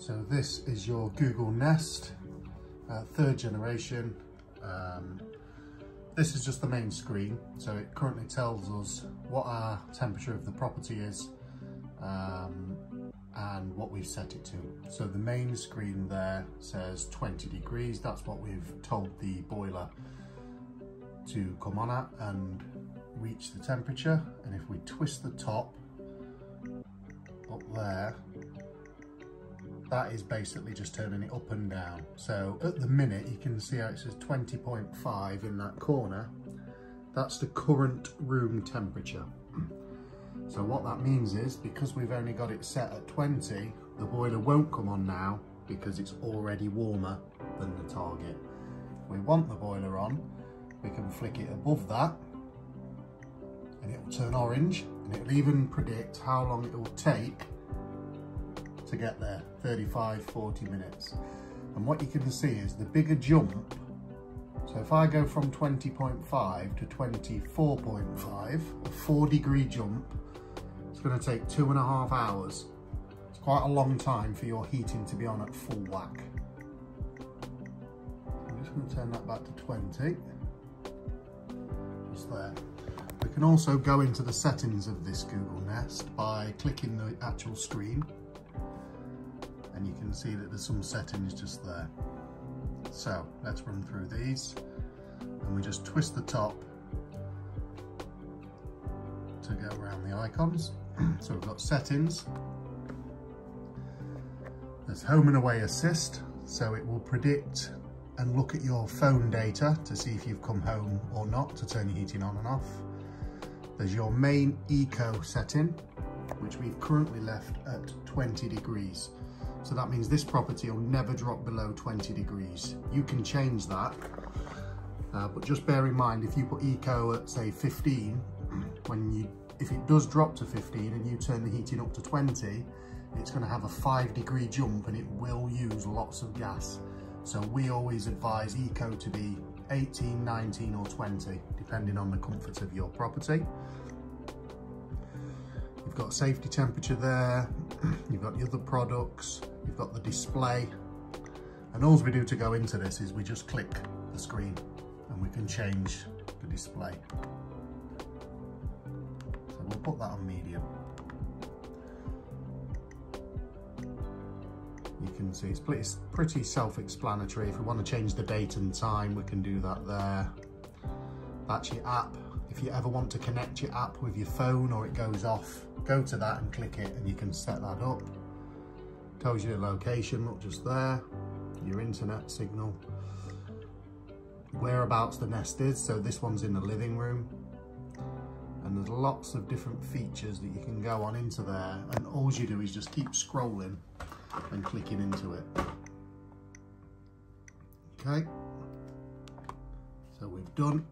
So this is your Google Nest, uh, third generation. Um, this is just the main screen, so it currently tells us what our temperature of the property is um, and what we've set it to. So the main screen there says 20 degrees, that's what we've told the boiler to come on at and reach the temperature. And if we twist the top up there, that is basically just turning it up and down. So at the minute, you can see how it says 20.5 in that corner. That's the current room temperature. So what that means is, because we've only got it set at 20, the boiler won't come on now because it's already warmer than the target. If we want the boiler on, we can flick it above that and it will turn orange and it'll even predict how long it will take to get there 35 40 minutes. And what you can see is the bigger jump. So if I go from 20.5 to 24.5 a four degree jump it's going to take two and a half hours. It's quite a long time for your heating to be on at full whack. I'm just going to turn that back to 20 just there. We can also go into the settings of this Google Nest by clicking the actual screen and you can see that there's some settings just there. So let's run through these and we just twist the top to go around the icons. so we've got settings, there's home and away assist, so it will predict and look at your phone data to see if you've come home or not to turn your heating on and off. There's your main eco setting, which we've currently left at 20 degrees. So that means this property will never drop below 20 degrees. You can change that, uh, but just bear in mind if you put eco at say 15, when you if it does drop to 15 and you turn the heating up to 20, it's going to have a five degree jump and it will use lots of gas. So we always advise eco to be 18, 19 or 20, depending on the comfort of your property. You've got safety temperature there, you've got the other products, you've got the display. And all we do to go into this is we just click the screen and we can change the display. So we'll put that on medium. You can see it's pretty, pretty self-explanatory. If we want to change the date and time, we can do that there. That's your app. If you ever want to connect your app with your phone or it goes off, go to that and click it and you can set that up. Tells you the location, not just there, your internet signal, whereabouts the nest is. So this one's in the living room. And there's lots of different features that you can go on into there. And all you do is just keep scrolling and clicking into it. Okay. So we've done.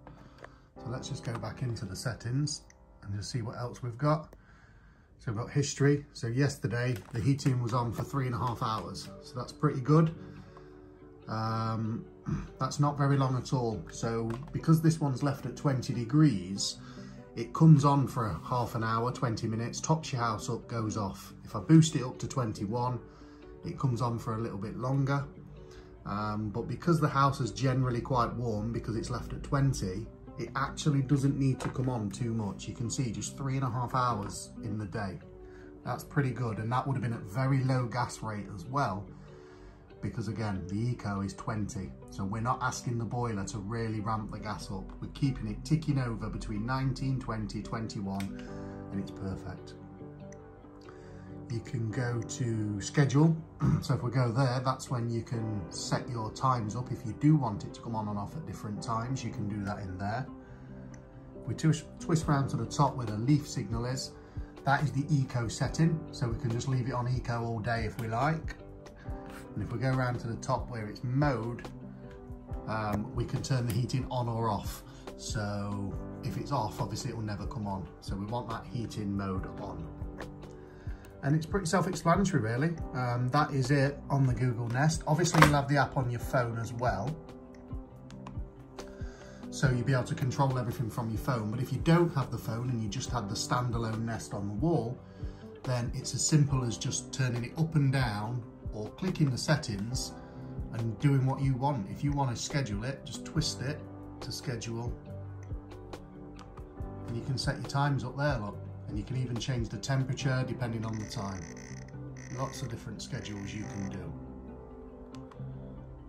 So let's just go back into the settings and just see what else we've got. So we've got history. So yesterday the heating was on for three and a half hours. So that's pretty good. Um, that's not very long at all. So because this one's left at 20 degrees, it comes on for half an hour, 20 minutes, tops your house up, goes off. If I boost it up to 21, it comes on for a little bit longer. Um, but because the house is generally quite warm, because it's left at 20, it actually doesn't need to come on too much. You can see just three and a half hours in the day. That's pretty good. And that would have been at very low gas rate as well. Because again, the eco is 20. So we're not asking the boiler to really ramp the gas up. We're keeping it ticking over between 19, 20, 21, and it's perfect. You can go to schedule. so if we go there, that's when you can set your times up. If you do want it to come on and off at different times, you can do that in there. We twist, around to the top where the leaf signal is. That is the eco setting. So we can just leave it on eco all day if we like. And if we go around to the top where it's mode, um, we can turn the heating on or off. So if it's off, obviously it will never come on. So we want that heating mode on and it's pretty self-explanatory really. Um, that is it on the Google Nest. Obviously you'll have the app on your phone as well. So you'll be able to control everything from your phone. But if you don't have the phone and you just had the standalone Nest on the wall, then it's as simple as just turning it up and down or clicking the settings and doing what you want. If you want to schedule it, just twist it to schedule. And you can set your times up there, look. And you can even change the temperature depending on the time. Lots of different schedules you can do.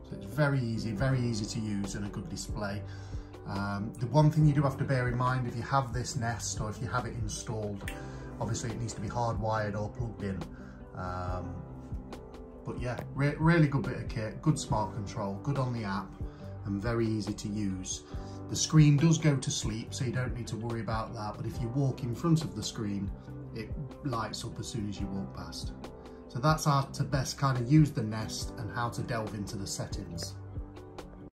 So it's very easy, very easy to use and a good display. Um, the one thing you do have to bear in mind if you have this Nest or if you have it installed, obviously it needs to be hardwired or plugged in. Um, but yeah, re really good bit of kit, good smart control, good on the app and very easy to use. The screen does go to sleep, so you don't need to worry about that. But if you walk in front of the screen, it lights up as soon as you walk past. So that's how to best kind of use the Nest and how to delve into the settings.